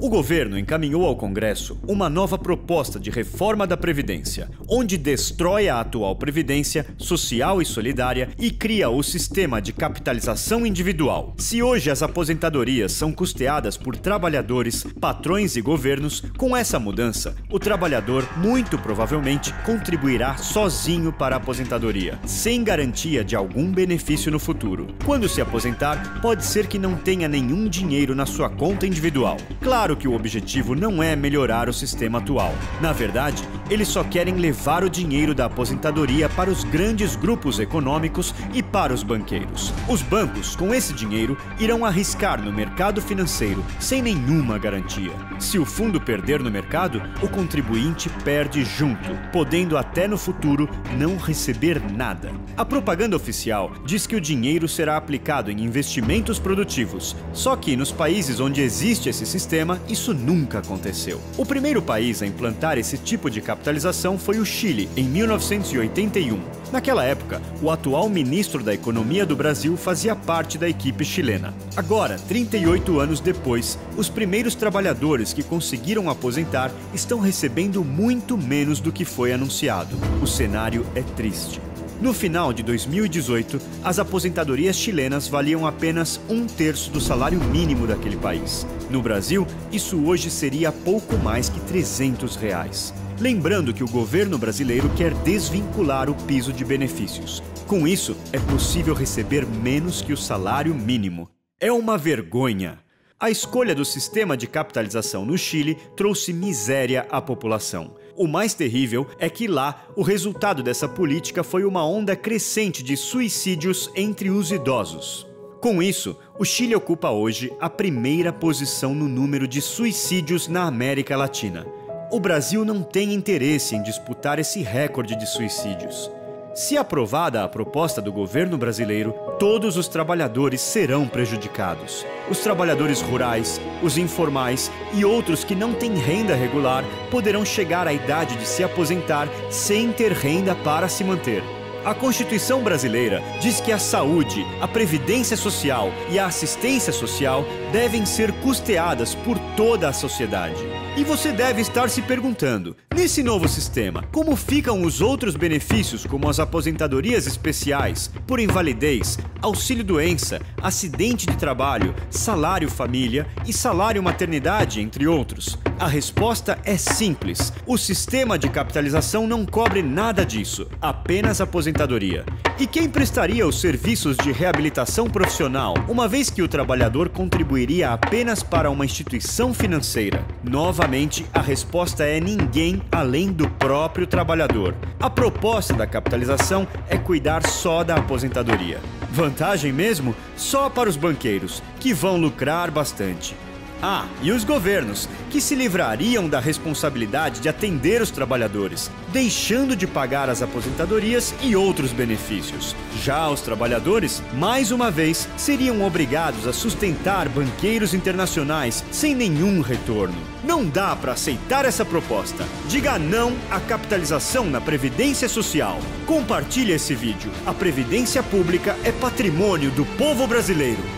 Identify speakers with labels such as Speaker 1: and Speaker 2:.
Speaker 1: O governo encaminhou ao Congresso uma nova proposta de reforma da Previdência, onde destrói a atual Previdência social e solidária e cria o sistema de capitalização individual. Se hoje as aposentadorias são custeadas por trabalhadores, patrões e governos, com essa mudança, o trabalhador muito provavelmente contribuirá sozinho para a aposentadoria, sem garantia de algum benefício no futuro. Quando se aposentar, pode ser que não tenha nenhum dinheiro na sua conta individual. Claro claro que o objetivo não é melhorar o sistema atual. Na verdade, eles só querem levar o dinheiro da aposentadoria para os grandes grupos econômicos e para os banqueiros. Os bancos, com esse dinheiro, irão arriscar no mercado financeiro sem nenhuma garantia. Se o fundo perder no mercado, o contribuinte perde junto, podendo até no futuro não receber nada. A propaganda oficial diz que o dinheiro será aplicado em investimentos produtivos, só que nos países onde existe esse sistema, isso nunca aconteceu. O primeiro país a implantar esse tipo de capitalização foi o Chile, em 1981. Naquela época, o atual ministro da Economia do Brasil fazia parte da equipe chilena. Agora, 38 anos depois, os primeiros trabalhadores que conseguiram aposentar estão recebendo muito menos do que foi anunciado. O cenário é triste. No final de 2018, as aposentadorias chilenas valiam apenas um terço do salário mínimo daquele país. No Brasil, isso hoje seria pouco mais que 300 reais. Lembrando que o governo brasileiro quer desvincular o piso de benefícios. Com isso, é possível receber menos que o salário mínimo. É uma vergonha. A escolha do sistema de capitalização no Chile trouxe miséria à população. O mais terrível é que lá o resultado dessa política foi uma onda crescente de suicídios entre os idosos. Com isso, o Chile ocupa hoje a primeira posição no número de suicídios na América Latina. O Brasil não tem interesse em disputar esse recorde de suicídios. Se aprovada a proposta do governo brasileiro, todos os trabalhadores serão prejudicados. Os trabalhadores rurais, os informais e outros que não têm renda regular poderão chegar à idade de se aposentar sem ter renda para se manter. A Constituição brasileira diz que a saúde, a previdência social e a assistência social devem ser custeadas por toda a sociedade. E você deve estar se perguntando: nesse novo sistema, como ficam os outros benefícios, como as aposentadorias especiais, por invalidez, auxílio-doença, acidente de trabalho, salário família e salário maternidade, entre outros? A resposta é simples: o sistema de capitalização não cobre nada disso, apenas aposentadoria. E quem prestaria os serviços de reabilitação profissional, uma vez que o trabalhador contribuiria apenas para uma instituição financeira? Novamente, a resposta é ninguém além do próprio trabalhador. A proposta da capitalização é cuidar só da aposentadoria. Vantagem mesmo? Só para os banqueiros, que vão lucrar bastante. Ah, e os governos, que se livrariam da responsabilidade de atender os trabalhadores, deixando de pagar as aposentadorias e outros benefícios. Já os trabalhadores, mais uma vez, seriam obrigados a sustentar banqueiros internacionais sem nenhum retorno. Não dá para aceitar essa proposta. Diga não à capitalização na Previdência Social. Compartilhe esse vídeo. A Previdência Pública é patrimônio do povo brasileiro.